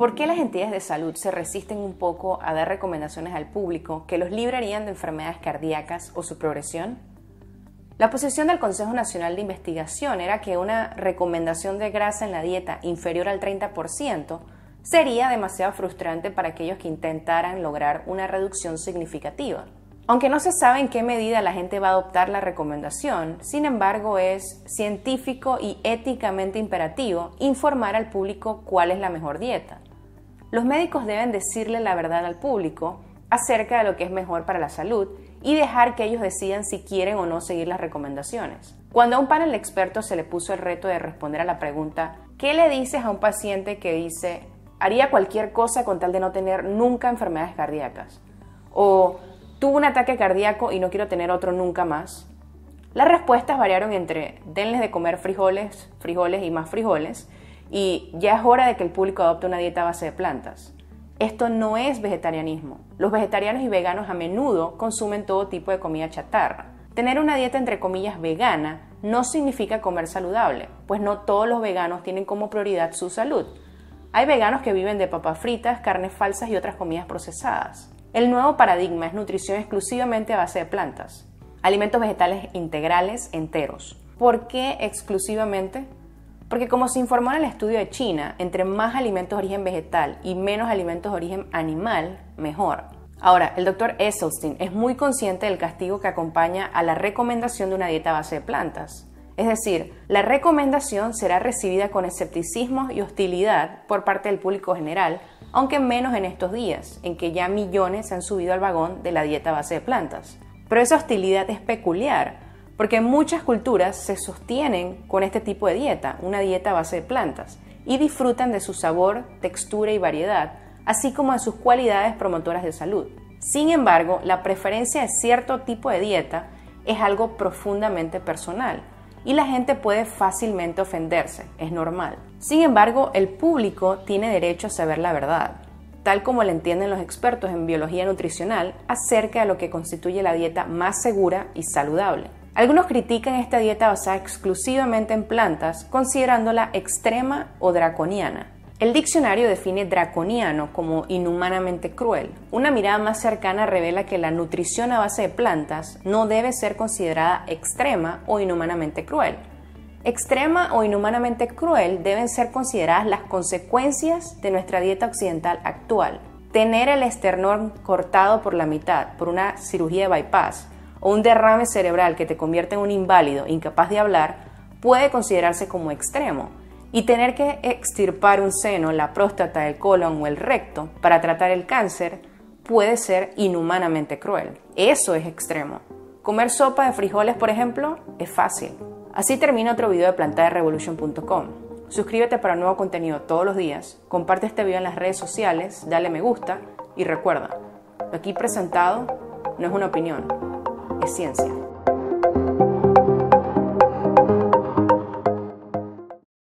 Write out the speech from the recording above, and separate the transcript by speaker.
Speaker 1: ¿Por qué las entidades de salud se resisten un poco a dar recomendaciones al público que los librarían de enfermedades cardíacas o su progresión? La posición del Consejo Nacional de Investigación era que una recomendación de grasa en la dieta inferior al 30% sería demasiado frustrante para aquellos que intentaran lograr una reducción significativa. Aunque no se sabe en qué medida la gente va a adoptar la recomendación, sin embargo es científico y éticamente imperativo informar al público cuál es la mejor dieta. Los médicos deben decirle la verdad al público acerca de lo que es mejor para la salud y dejar que ellos decidan si quieren o no seguir las recomendaciones. Cuando a un panel de expertos se le puso el reto de responder a la pregunta, ¿qué le dices a un paciente que dice, haría cualquier cosa con tal de no tener nunca enfermedades cardíacas? O tuvo un ataque cardíaco y no quiero tener otro nunca más. Las respuestas variaron entre denles de comer frijoles, frijoles y más frijoles, y ya es hora de que el público adopte una dieta a base de plantas. Esto no es vegetarianismo. Los vegetarianos y veganos a menudo consumen todo tipo de comida chatarra. Tener una dieta entre comillas vegana no significa comer saludable, pues no todos los veganos tienen como prioridad su salud. Hay veganos que viven de papas fritas, carnes falsas y otras comidas procesadas. El nuevo paradigma es nutrición exclusivamente a base de plantas. Alimentos vegetales integrales enteros. ¿Por qué exclusivamente? Porque como se informó en el estudio de China, entre más alimentos de origen vegetal y menos alimentos de origen animal, mejor. Ahora, el doctor Esselstyn es muy consciente del castigo que acompaña a la recomendación de una dieta base de plantas. Es decir, la recomendación será recibida con escepticismo y hostilidad por parte del público general, aunque menos en estos días, en que ya millones se han subido al vagón de la dieta base de plantas. Pero esa hostilidad es peculiar, porque muchas culturas se sostienen con este tipo de dieta, una dieta a base de plantas, y disfrutan de su sabor, textura y variedad, así como de sus cualidades promotoras de salud. Sin embargo, la preferencia de cierto tipo de dieta es algo profundamente personal, y la gente puede fácilmente ofenderse, es normal. Sin embargo, el público tiene derecho a saber la verdad, tal como lo entienden los expertos en biología nutricional acerca de lo que constituye la dieta más segura y saludable. Algunos critican esta dieta basada exclusivamente en plantas, considerándola extrema o draconiana. El diccionario define draconiano como inhumanamente cruel. Una mirada más cercana revela que la nutrición a base de plantas no debe ser considerada extrema o inhumanamente cruel. Extrema o inhumanamente cruel deben ser consideradas las consecuencias de nuestra dieta occidental actual. Tener el esternón cortado por la mitad por una cirugía de bypass o un derrame cerebral que te convierte en un inválido incapaz de hablar puede considerarse como extremo y tener que extirpar un seno, la próstata, el colon o el recto para tratar el cáncer puede ser inhumanamente cruel. Eso es extremo. Comer sopa de frijoles, por ejemplo, es fácil. Así termina otro video de plantaderevolution.com. Suscríbete para nuevo contenido todos los días, comparte este video en las redes sociales, dale me gusta y recuerda, lo aquí presentado no es una opinión, es ciencia.